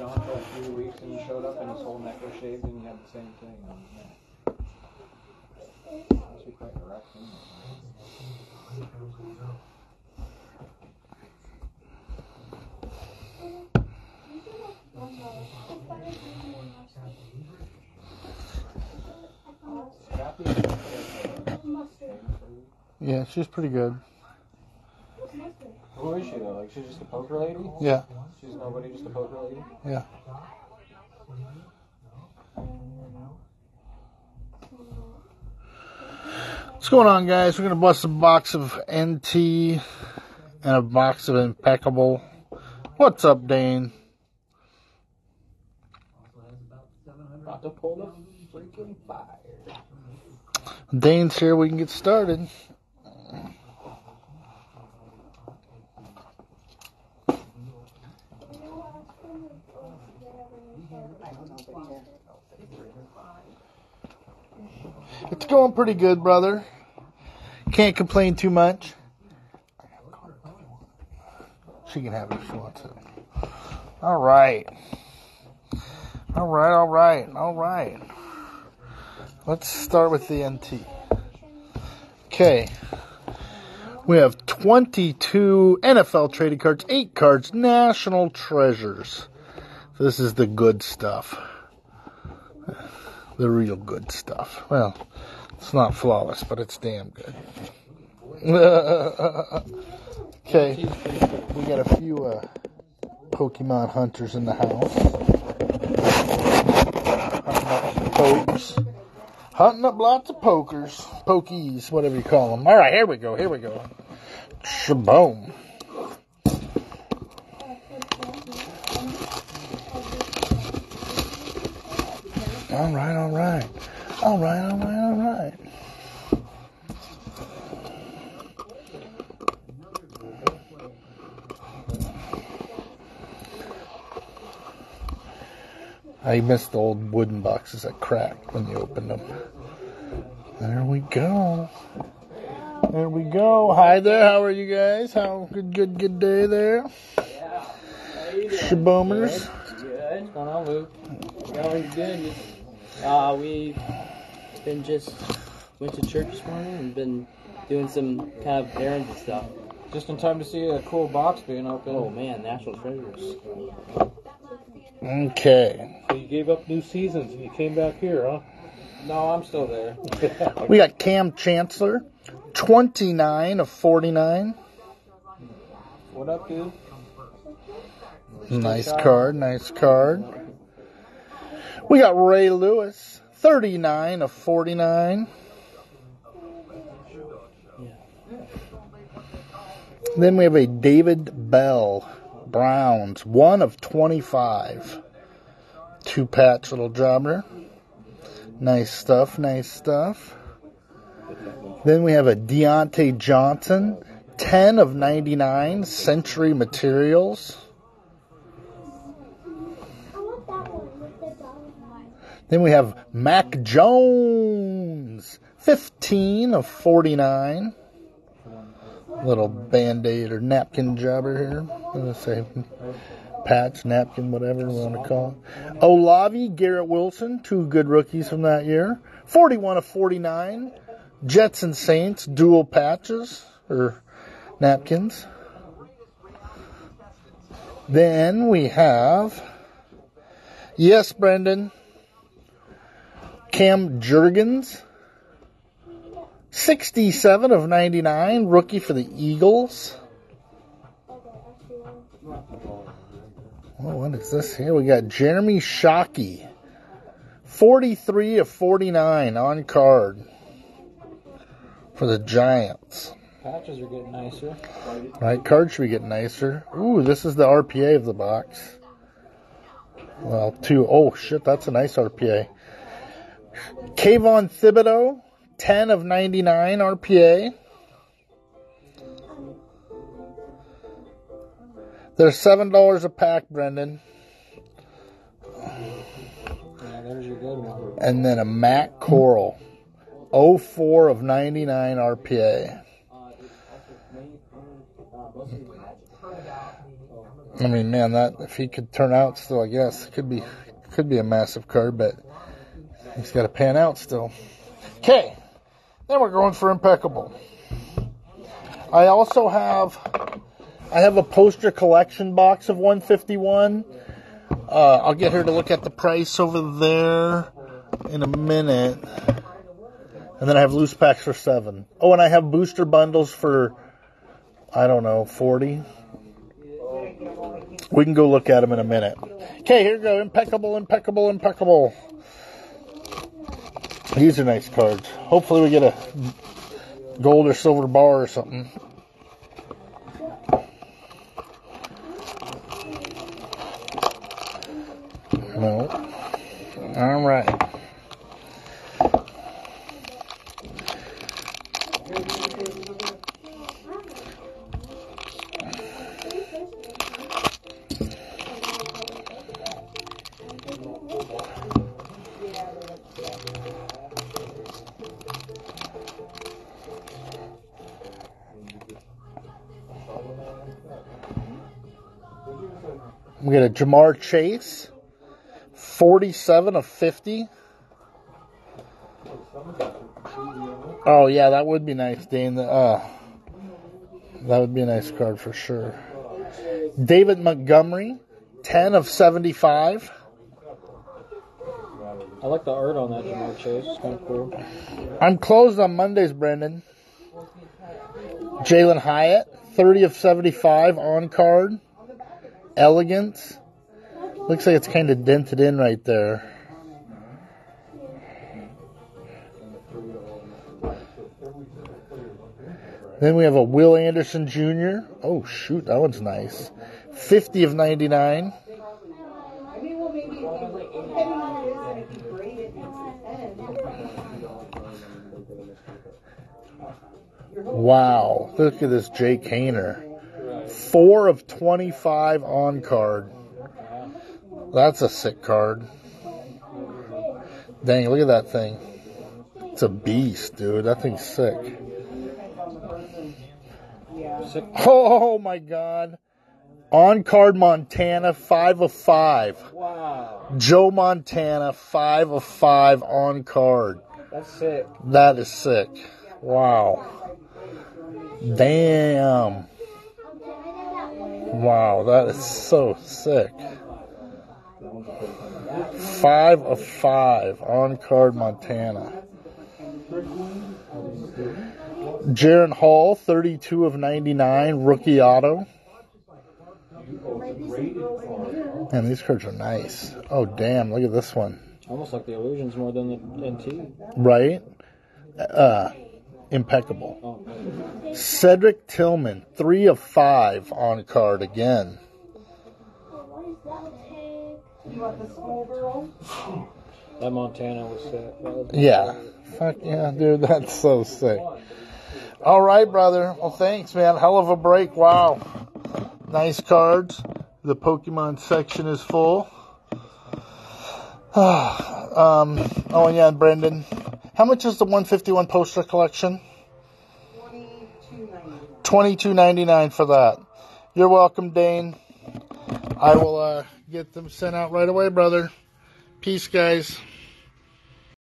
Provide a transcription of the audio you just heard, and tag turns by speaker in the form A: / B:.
A: gone for like three weeks and he showed up and his whole neck was shaved and he had the same thing on his neck. Be quite a. Kathy,
B: Yeah, she's pretty good.
A: Who is she though? Like she's just a poker lady?
B: Yeah,
A: She's nobody, just a poker lady?
B: yeah. What's going on, guys? We're gonna bust a box of NT and a box of Impeccable. What's up, Dane?
A: About to pull the freaking fire.
B: Dane's here. We can get started. Going pretty good, brother. Can't complain too much. She can have it if she wants it. All right. All right, all right, all right. Let's start with the NT. Okay. We have 22 NFL trading cards, 8 cards, National Treasures. This is the good stuff. The real good stuff. Well, it's not flawless, but it's damn good. okay. We got a few uh, Pokemon hunters in the house. Pokes. Hunting up lots of pokers, pokies, whatever you call them. All right, here we go. Here we go. Shaboom. All right, all right, all right, all right, all right. I missed the old wooden boxes that cracked when you opened them. There we go. There we go. Hi there. How are you guys? How good, good, good day there. Shaboomers.
C: Good. What's going on, Luke? Are you? Uh, we've been just went to church this morning and been doing some kind of errands and stuff.
A: Just in time to see a cool box being opened.
C: Oh man, national treasures.
B: Okay.
D: So you gave up new seasons and you came back here, huh?
A: No, I'm still there.
B: We got Kam Chancellor, 29 of 49.
A: What up, dude?
B: Nice card, nice card. We got Ray Lewis, 39 of 49. Then we have a David Bell, Browns, 1 of 25. Two patch little jobber. Nice stuff, nice stuff. Then we have a Diontae Johnson, 10 of 99, Century Materials. Then we have Mac Jones, 15 of 49. Little band aid or napkin jobber here. I'm going to say patch, napkin, whatever you want to call it. Olave, Garrett Wilson, two good rookies from that year. 41 of 49. Jets and Saints, dual patches or napkins. Then we have, yes, Brendan, Cam Jurgens, 67 of 99, rookie for the Eagles. Oh, what is this here? We got Jeremy Shockey, 43 of 49 on card for the Giants.
A: Patches are getting nicer.
B: Right, cards should be getting nicer. Ooh, this is the RPA of the box. Well, two. Oh shit, that's a nice RPA. Kayvon Thibodeaux, 10 of 99 RPA. They're seven dollars a pack, Brendan.
A: Yeah, there's your good one.
B: And then a Matt Corral, 04 of 99 RPA. I mean, man, that if he could turn out still, I guess could be could be a massive card, but he's got to pan out still. Okay, then we're going for impeccable. I also have I have a poster collection box of 151. Uh, I'll get her to look at the price over there in a minute. And then I have loose packs for seven. Oh, and I have booster bundles for, I don't know, 40. We can go look at them in a minute. Okay, here we go. Impeccable, impeccable, impeccable. These are nice cards. Hopefully, we get a gold or silver bar or something. No. All right. We got a Ja'Marr Chase, 47 of 50. Oh, yeah, that would be nice, Dane. Uh, that would be a nice card for sure. David Montgomery, 10 of 75.
C: I like the art on that Ja'Marr Chase. It's kind of cool.
B: I'm closed on Mondays, Brendan. Jalin Hyatt, 30 of 75 on card. Elegance. Looks like it's kind of dented in right there. Then we have a Will Anderson Jr. Oh, shoot, that one's nice. 50 of 99. Wow, look at this Jake Haener. Four of 25 on card. That's a sick card. Dang, look at that thing. It's a beast, dude. That thing's sick. Oh my god. On card Montana, 5 of 5.
C: Wow,
B: Joe Montana, 5 of 5 on card.
C: that's sick.
B: That is sick. Wow. Damn. Wow, that is so sick. Five of five on card Montana. Jaren Hall, 32 of 99, rookie auto. Man, these cards are nice. Oh, damn, look at this one.
C: Almost like the illusions more than the NT.
B: Right? Uh, impeccable. Cedric Tillman, three of five on card again.
C: that Montana was sick. Was-
B: Yeah. Fuck yeah, dude, that's so sick. All right, brother. Well, thanks, man. Hell of a break. Wow. Nice cards. The Pokemon section is full. um, oh, and yeah, Brendan. How much is the 151 poster collection? Twenty-two ninety-nine for that. You're welcome, Dane. I will uh, get them sent out right away, brother. Peace, guys.